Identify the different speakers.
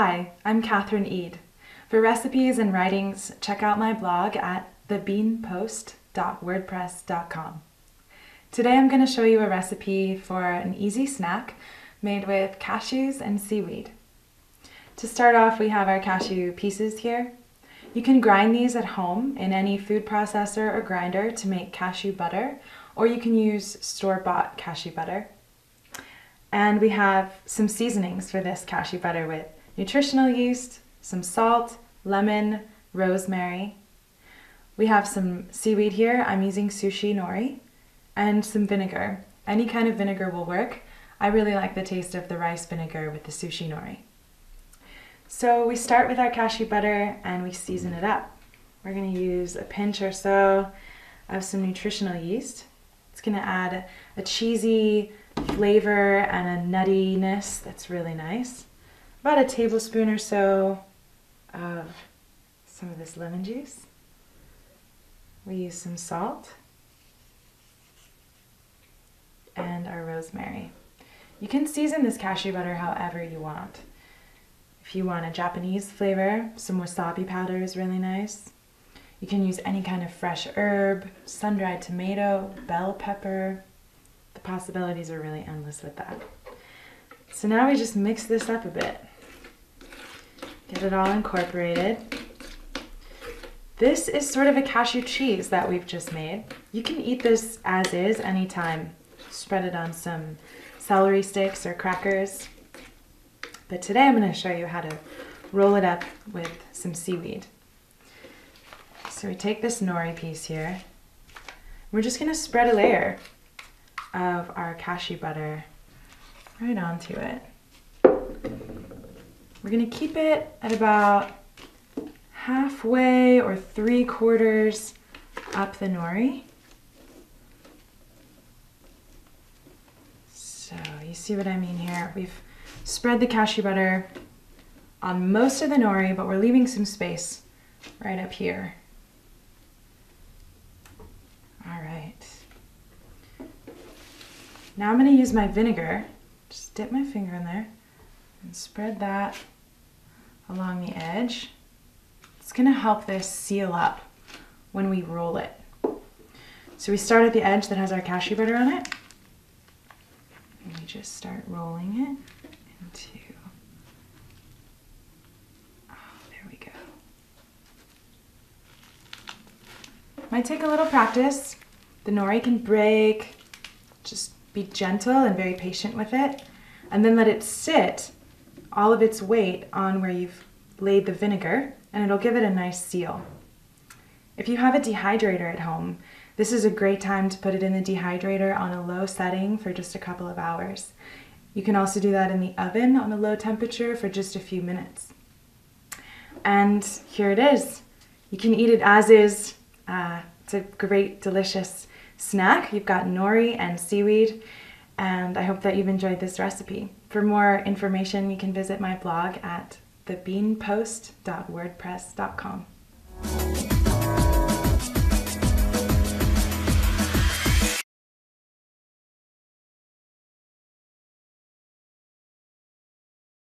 Speaker 1: Hi, I'm Catherine Ead. For recipes and writings, check out my blog at thebeanpost.wordpress.com. Today I'm going to show you a recipe for an easy snack made with cashews and seaweed. To start off, we have our cashew pieces here. You can grind these at home in any food processor or grinder to make cashew butter, or you can use store-bought cashew butter. And we have some seasonings for this cashew butter with nutritional yeast, some salt, lemon, rosemary. We have some seaweed here. I'm using sushi nori and some vinegar. Any kind of vinegar will work. I really like the taste of the rice vinegar with the sushi nori. So we start with our cashew butter and we season it up. We're going to use a pinch or so of some nutritional yeast. It's going to add a cheesy flavor and a nuttiness that's really nice. About a tablespoon or so of some of this lemon juice. We use some salt and our rosemary. You can season this cashew butter however you want. If you want a Japanese flavor, some wasabi powder is really nice. You can use any kind of fresh herb, sun-dried tomato, bell pepper. The possibilities are really endless with that. So now we just mix this up a bit. Get it all incorporated. This is sort of a cashew cheese that we've just made. You can eat this as is anytime. Spread it on some celery sticks or crackers. But today I'm going to show you how to roll it up with some seaweed. So we take this nori piece here. We're just going to spread a layer of our cashew butter right onto it. We're to keep it at about halfway or three quarters up the nori. So you see what I mean here? We've Spread the cashew butter on most of the nori, but we're leaving some space right up here. All right. Now I'm gonna use my vinegar. Just dip my finger in there and spread that along the edge. It's gonna help this seal up when we roll it. So we start at the edge that has our cashew butter on it. And we just start rolling it into, oh, there we go. Might take a little practice. The nori can break. Just be gentle and very patient with it. And then let it sit all of its weight on where you've laid the vinegar and it'll give it a nice seal. If you have a dehydrator at home, this is a great time to put it in the dehydrator on a low setting for just a couple of hours. You can also do that in the oven on a low temperature for just a few minutes. And here it is. You can eat it as is. Uh, it's a great, delicious snack. You've got nori and seaweed, and I hope that you've enjoyed this recipe. For more information, you can visit my blog at thebeanpost.wordpress.com.